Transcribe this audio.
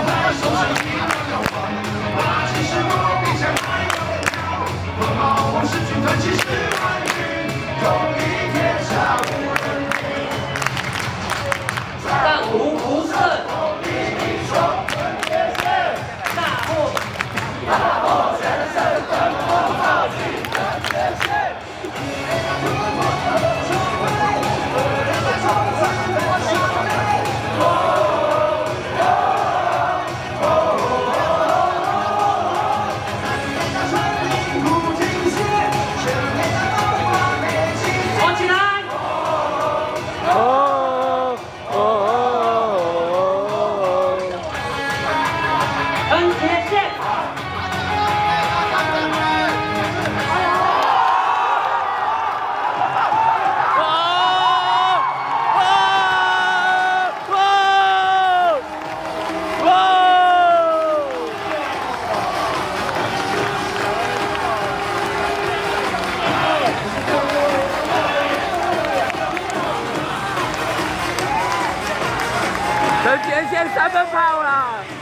我手伸一丈长，八骑士我并肩。王十万。陈杰先三分炮了。